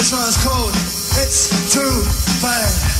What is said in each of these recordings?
This one's cold. It's too bad.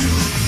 you.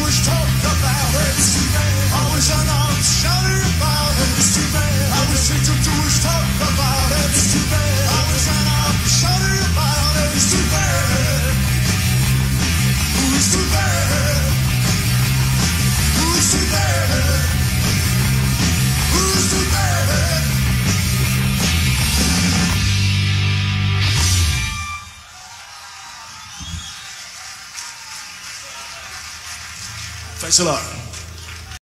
开始了。